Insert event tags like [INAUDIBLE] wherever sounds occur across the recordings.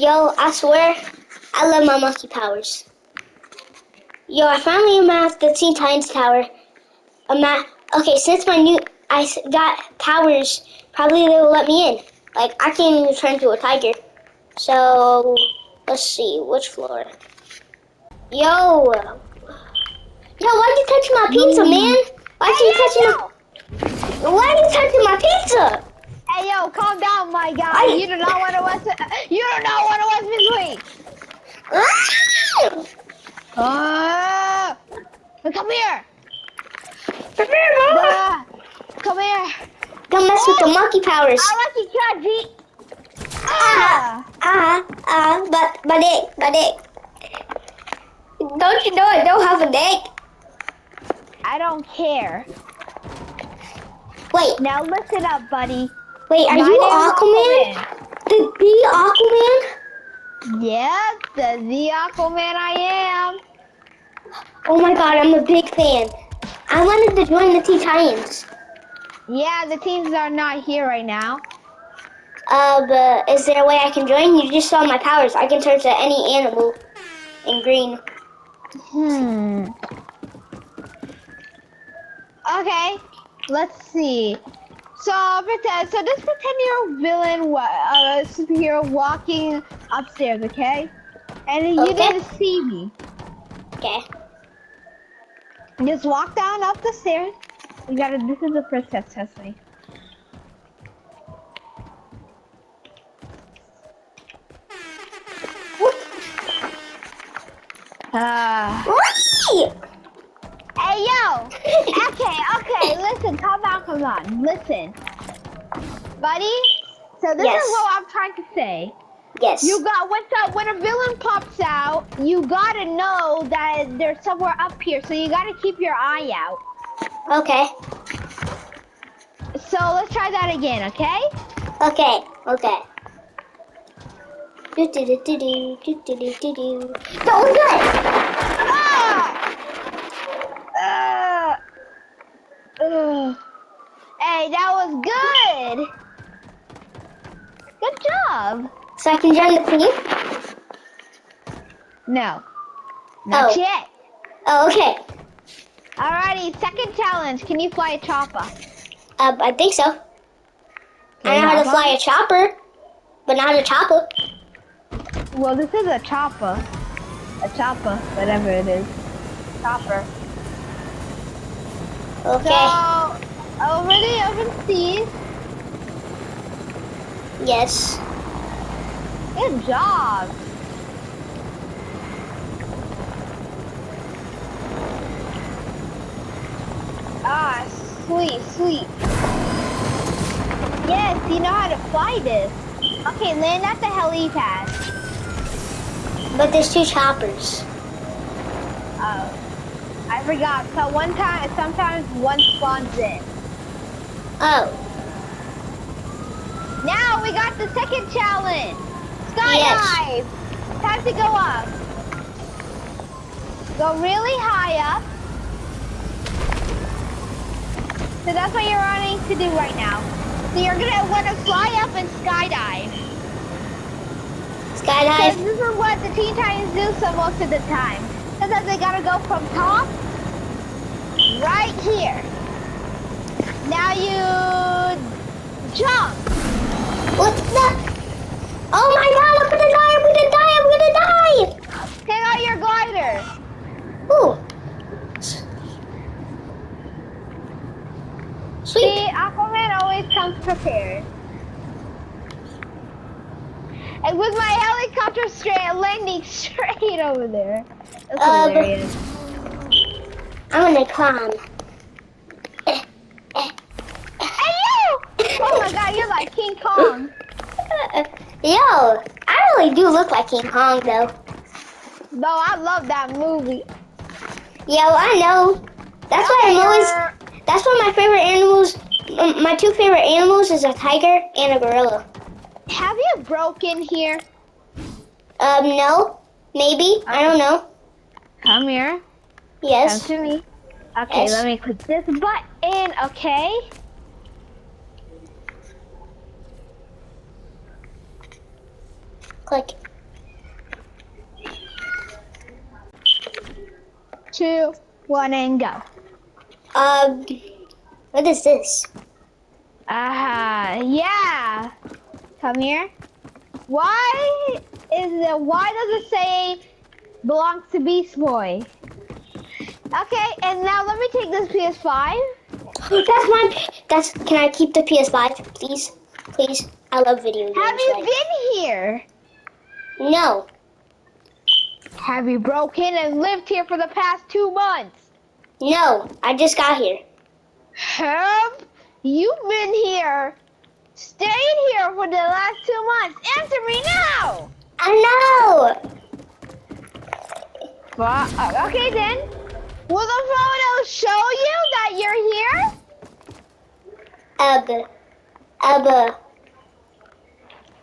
Yo, I swear, I love my monkey powers. Yo, I finally am at the Teen Titans Tower. I'm at, okay, since my new, I got powers, probably they will let me in. Like, I can't even turn into a tiger. So, let's see, which floor? Yo, yo, why'd you touch my pizza, man? Why'd you touch my, why are you touching my pizza? Hey yo, calm down, my guy. I- You do not want to watch. You do not want to watch me play. Ah! Ah! come here. Come here, Mama. Ah, come here. Don't mess with the monkey powers. I like you, Chaji. Ah, ah, ah, but my dick, my dick. Don't you know I don't have a dick? I don't care. Wait, Now listen up, buddy. Wait, are My you name's Aquaman? The the Aquaman? Yes, the the Aquaman I am. Oh my god, I'm a big fan. I wanted to join the Teen Titans. Yeah, the teams are not here right now. Uh, but is there a way I can join? You just saw my powers. I can turn to any animal in green. Hmm. Okay, let's see. So pretend. So just pretend you're a villain, uh, superhero walking upstairs, okay? And you didn't see me. Okay. Just walk down up the stairs. You gotta. This is the first test. Test me. Ah. Whee! Hey yo! Okay, okay, listen, calm down, calm down. Listen. Buddy, so this Yes. is what I'm trying to say. Yes. You got when the when a villain pops out, you gotta know that they're somewhere up here, so you gotta keep your eye out. Okay. So let's try that again, okay? Okay. Okay. Do do do do do do do do do do. That was good. Ah! Uh, ugh. [SIGHS] Hey, that was good. Good job. So I can join the team. No, not Oh. yet. Oh, okay. Alrighty, second challenge. Can you fly a chopper? Um, I think so. I know how to fly a chopper, but not a chopper. Well, this is a chopper. A chopper, whatever it is. Chopper. Okay. So, over the open seas. Yes. Good job. Ah, sweet, sweet. Yes, you know how to fly this. Okay, land at the helipad. But there's two choppers. Oh, I forgot. So one time, sometimes one spawns in. Oh. Now we got the second challenge. Skydive. Time to go up. Go really high up. So that's what you're running to do right now. So you're gonna want to fly up and skydive. Because Skydive. this is what the Teen Titans do so most of the time. Sometimes they gotta go from top right here. Now you jump. What's that? Oh my god, I'm gonna die, I'm gonna die, I'm gonna die! Take out your glider. Ooh. Sweet. See, Aquaman always comes prepared. And with my helicopter straight landing [LAUGHS] straight over there. That's uh, but- hilarious. I'm gonna climb. Hey you! Oh my god, you're like King Kong. [LAUGHS] Yo, I really do look like King Kong though. No, I love that movie. Yo, I know. That's why I'm always. That's why my favorite animals. um, My two favorite animals is a tiger and a gorilla. Have you broken here? Um, no, maybe. I don't know. Come here. Yes. Come to me. Okay, yes. let me click this button, okay? Click. Two, one, and go. Um, what is this? Ah, uh, yeah. Come here. Why is it, why does it say belongs to Beast Boy? Okay, and now let me take this PS5. That's my. That's. Can I keep the PS5, please? Please. I love video games. Have you right? been here? No. Have you broken and lived here for the past two months? No. I just got here. Have you been here? Stayed here for the last two months. Answer me now. I know. Well, uh, okay then. Will the photo show you that you're here? Abba. Abba.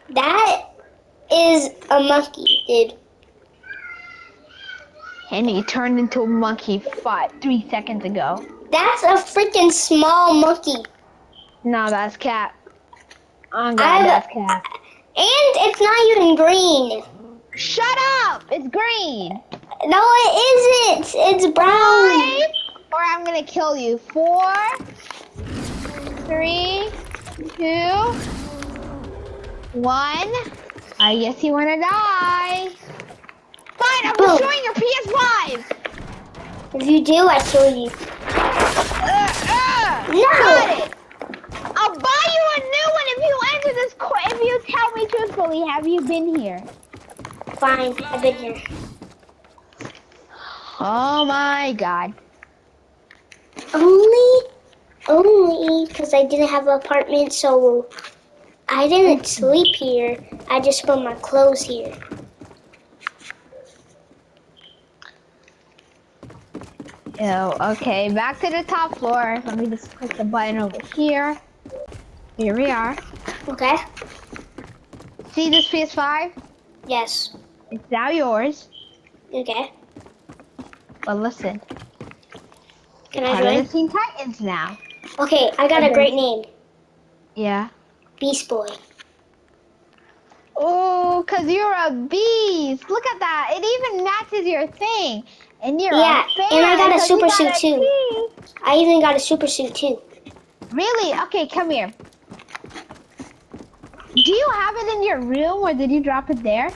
That is a monkey, dude. And he turned into a monkey five, three seconds ago. That's a freaking small monkey. No, that's cat. Oh God, I- that's cat. And it's not even green. Shut up! It's green. No, it isn't. It's brown. Five, or I'm gonna kill you. Four, three, two, one. I guess you wanna die. Fine, I'm Boom. destroying your PS5. If you do, I kill you. Uh, uh, No. got it. I'll buy you a new one if you answer this. Qu- if you tell me truthfully, have you been here? Fine, I've been here. Oh my God. Only, only because I didn't have an apartment, so I didn't sleep here. I just put my clothes here. Ew, okay, back to the top floor. Let me just click the button over here. Here we are. Okay? See this PS5? Yes. It's now yours. Okay. But listen, Can I join? the Teen Titans now. Okay, I got a great name. Yeah. Beast Boy. Oh, cause you're a beast. Look at that. It even matches your thing. And you're Yeah, and I got a super got suit a too. beast. I even got a super suit too. Really? Okay, come here. Do you have it in your room or did you drop it there?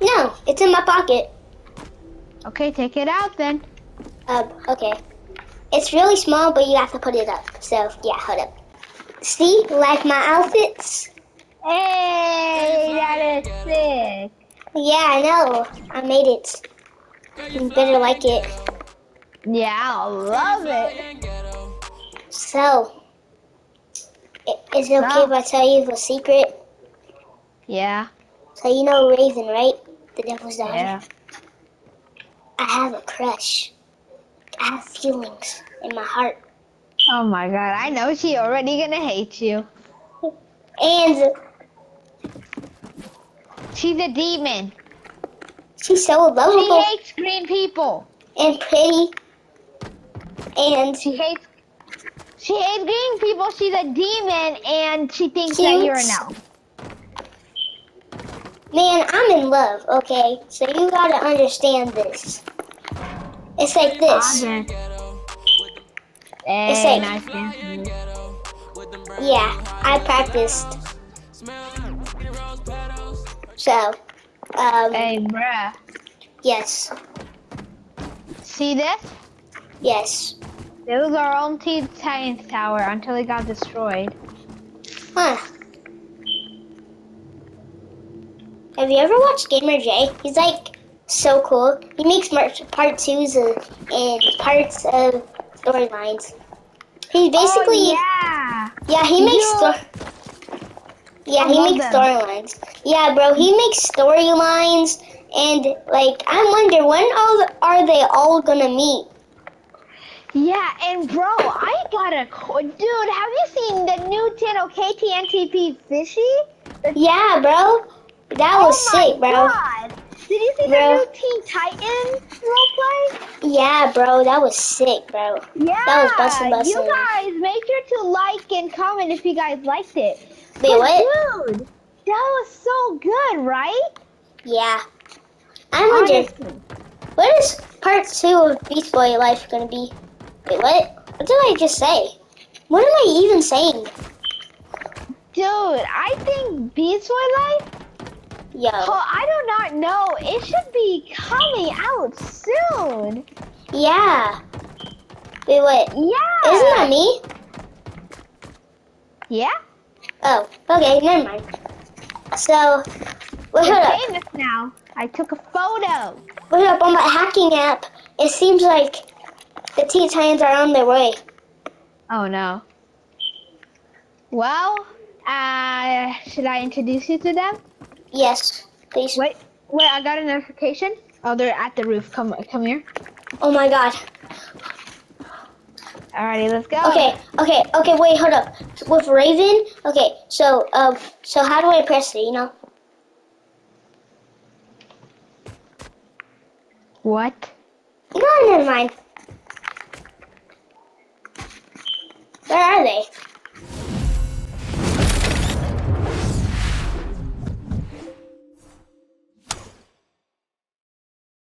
No, it's in my pocket. Okay, take it out then. Um, okay. It's really small, but you have to put it up. So, yeah, hold up. See, like my outfits? Hey, that is sick. Yeah, I know. I made it. You better like it. Yeah, I love it. So, i- is it okay if I tell you a secret? Yeah. So, you know Raven, right? The devil's daughter? Yeah. I have a crush. I have feelings in my heart. Oh my god, I know she already gonna hate you. And She's a demon. she's so lovable. She hates green people. and pretty. And She hates she hates green people. She's a demon and she thinks that you're an Cute. elf. Man, I'm in love, okay? So you gotta understand this. It's like this. Hey, safe. nice. Yeah, I practiced. So, um, Hey, bruh. yes, See this? yes. It was our own Teen Titans tower until it got destroyed. Huh. Have you ever watched Gamer J? He's like so cool. He makes part twos of, and parts of storylines. He's oh, basically oh, yeah. Yeah, he makes Yeah. sto- Yeah, I he makes storylines. Yeah, bro, he makes storylines, and like I wonder when all are they all gonna meet? Yeah, and bro, I got a dude. Have you seen the new channel KTNTP Fishy? The- Yeah, bro, that was oh my sick, bro. God. Did you see Bro. the new Teen Titans roleplay? Yeah, bro, that was sick, bro. Yeah. That was bussin' You guys, make sure to like and comment if you guys liked it. Wait, what? Dude, that was so good, right? Yeah, I wonder. Honestly. What is part two of Beast Boy Life gonna be? Wait, what? What did I just say? What am I even saying? Dude, I think Beast Boy Life. Yo. Oh, I do not know. It should be coming out soon. Yeah. Wait, what? Yeah. Isn't that me? Yeah. Oh, okay, never mind. So, wait, It's up. famous now. I took a photo. Wait up, on my hacking app, it seems like the Teen Titans are on their way. Oh no. Well, uh, should I introduce you to them? Yes, please. Wait, wait, I got a notification. Oh, they're at the roof. Come, come here. Oh my god. Alrighty, let's go. Okay, okay, okay, wait, hold up. With Raven, okay, so, um, so how do I press it, you know? What? No, never mind. Where are they?